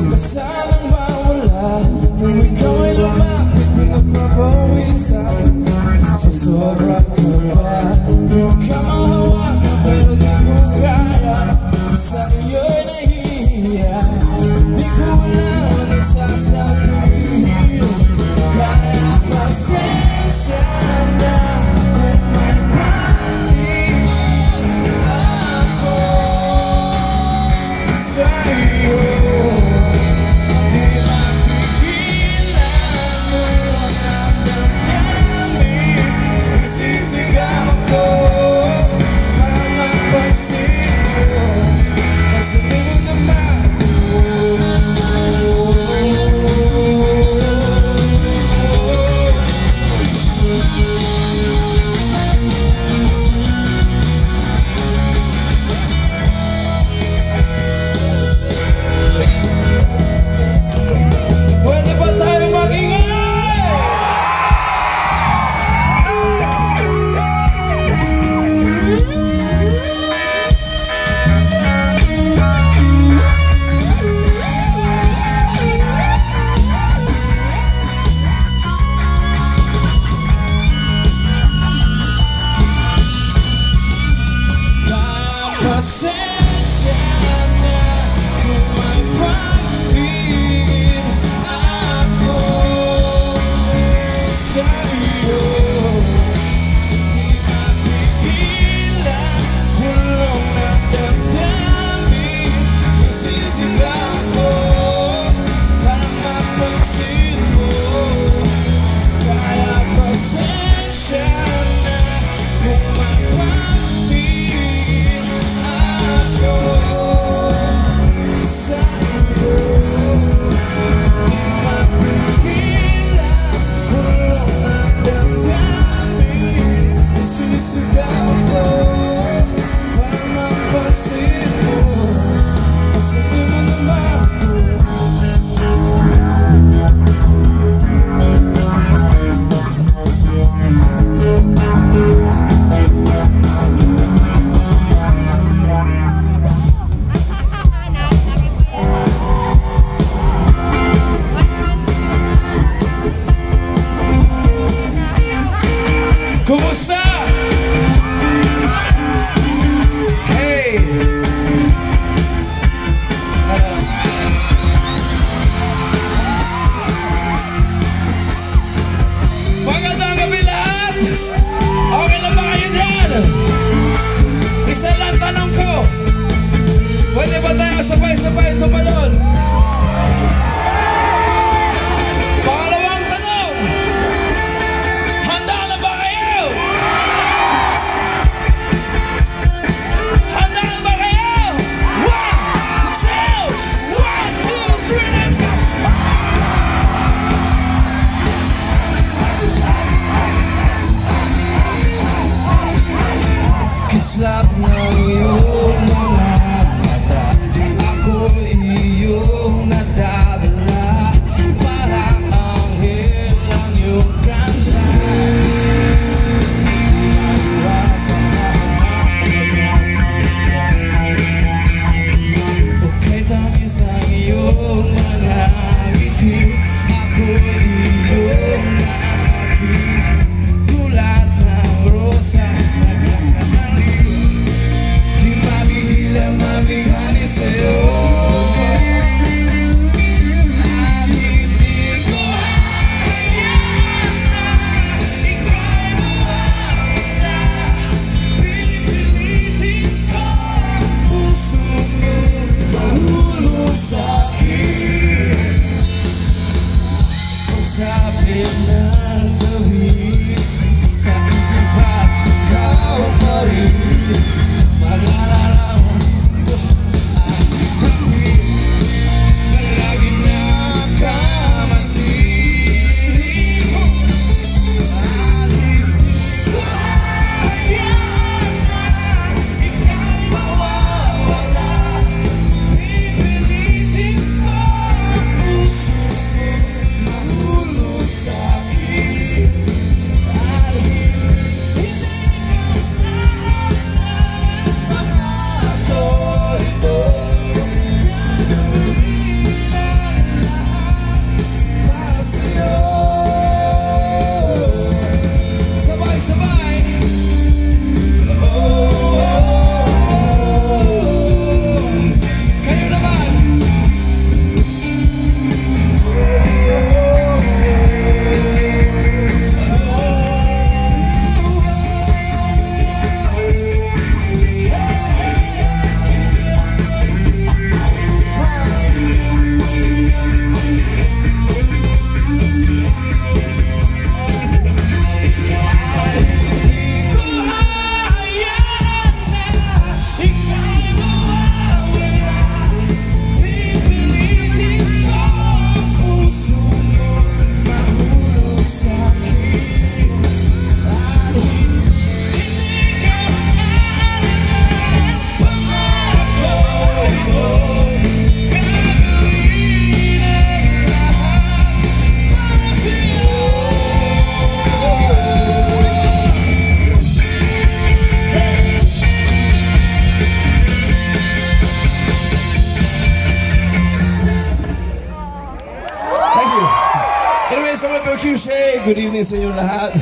look aside good evening inyo lahat.